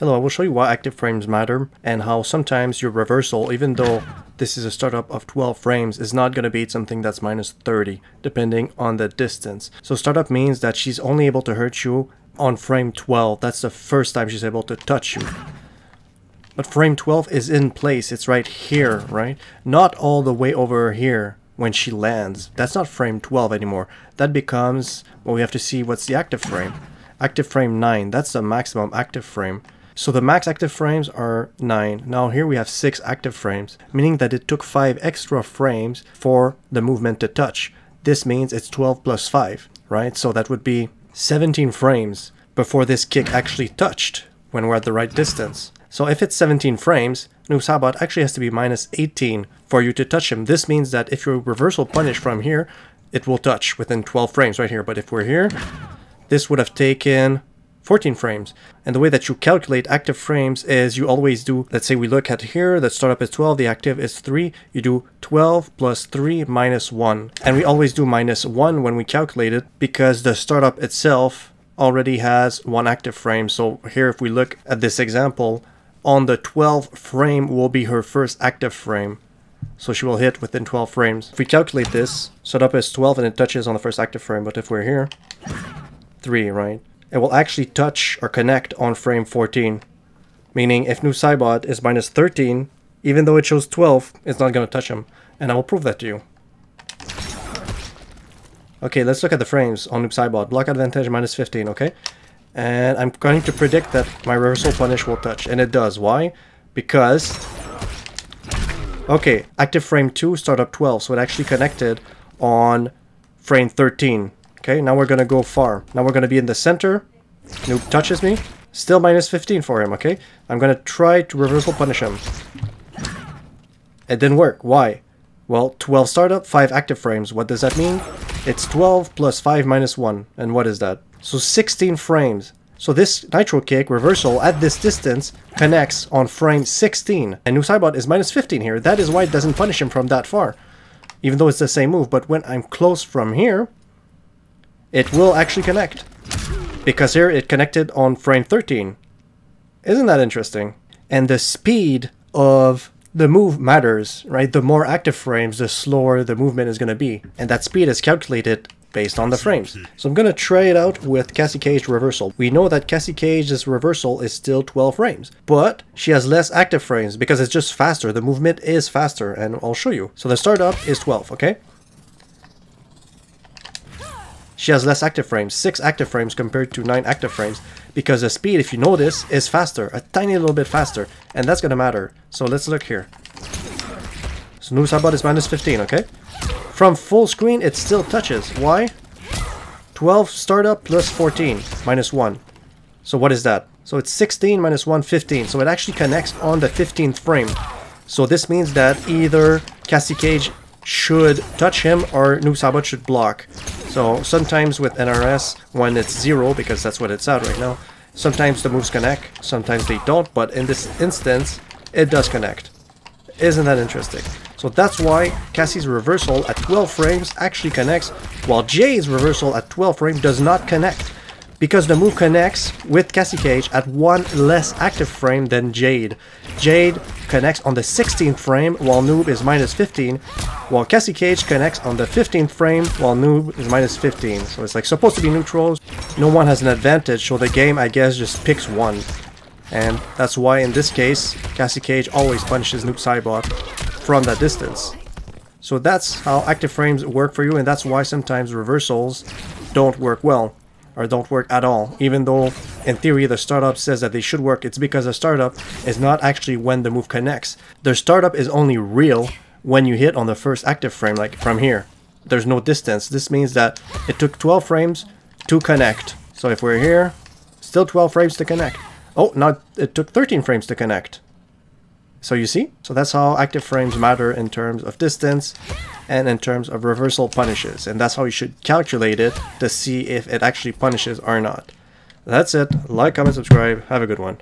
Hello, I will show you why active frames matter and how sometimes your reversal, even though this is a startup of 12 frames, is not going to beat something that's minus 30, depending on the distance. So startup means that she's only able to hurt you on frame 12. That's the first time she's able to touch you. But frame 12 is in place. It's right here, right? Not all the way over here when she lands. That's not frame 12 anymore. That becomes, well, we have to see what's the active frame. Active frame 9, that's the maximum active frame. So the max active frames are 9. Now here we have 6 active frames, meaning that it took 5 extra frames for the movement to touch. This means it's 12 plus 5, right? So that would be 17 frames before this kick actually touched when we're at the right distance. So if it's 17 frames, Noob Saibot actually has to be minus 18 for you to touch him. This means that if you reversal punish from here, it will touch within 12 frames right here. But if we're here, this would have taken 14 frames. And the way that you calculate active frames is you always do, let's say we look at here, the startup is 12, the active is 3, you do 12 plus 3 minus 1. And we always do minus 1 when we calculate it because the startup itself already has one active frame. So here if we look at this example, on the 12 frame will be her first active frame. So she will hit within 12 frames. If we calculate this, startup is 12 and it touches on the first active frame. But if we're here, 3, right? It will actually touch or connect on frame 14. Meaning if Noob Saibot is minus 13, even though it shows 12, it's not going to touch him. And I will prove that to you. Okay, let's look at the frames on Noob Saibot. Block advantage minus 15, okay? And I'm going to predict that my reversal punish will touch. And it does. Why? Because... Okay, active frame 2, startup 12. So it actually connected on frame 13. Okay, now we're gonna go far. Now we're gonna be in the center. Noob touches me. Still minus 15 for him, okay? I'm gonna try to reversal punish him. It didn't work. Why? Well, 12 startup, 5 active frames. What does that mean? It's 12 plus 5 minus 1. And what is that? So 16 frames. So this Nitro Kick reversal at this distance connects on frame 16. And Noob Saibot is minus 15 here. That is why it doesn't punish him from that far. Even though it's the same move. But when I'm close from here, it will actually connect. Because here it connected on frame 13. Isn't that interesting? And the speed of the move matters, right? The more active frames, the slower the movement is going to be. And that speed is calculated based on the frames. So I'm going to try it out with Cassie Cage reversal. We know that Cassie Cage's reversal is still 12 frames, but she has less active frames because it's just faster. The movement is faster and I'll show you. So the startup is 12, okay? She has less active frames, 6 active frames compared to 9 active frames, because the speed, if you notice, is faster, a tiny little bit faster, and that's gonna matter. So let's look here. So Saibot is minus 15, okay? From full screen, it still touches. Why? 12 startup plus 14, minus 1. So what is that? So it's 16 minus 1, 15. So it actually connects on the 15th frame. So this means that either Cassie Cage should touch him or Noob Saibot should block. So sometimes with NRS, when it's zero, because that's what it's at right now, sometimes the moves connect, sometimes they don't, but in this instance, it does connect. Isn't that interesting? So that's why Cassie's reversal at 12 frames actually connects, while Jade's reversal at 12 frames does not connect because the move connects with Cassie Cage at one less active frame than Jade. Jade connects on the 16th frame while Noob is minus 15, while Cassie Cage connects on the 15th frame while Noob is minus 15. So it's like supposed to be neutrals. No one has an advantage, so the game I guess just picks one. And that's why in this case, Cassie Cage always punishes Noob Saibot from that distance. So that's how active frames work for you, and that's why sometimes reversals don't work well or don't work at all. Even though in theory the startup says that they should work, it's because the startup is not actually when the move connects. The startup is only real when you hit on the first active frame, like from here. There's no distance. This means that it took 12 frames to connect. So if we're here, still 12 frames to connect. Oh, now it took 13 frames to connect. So you see? So that's how active frames matter in terms of distance and in terms of reversal punishes. And that's how you should calculate it to see if it actually punishes or not. That's it. Like, comment, subscribe. Have a good one.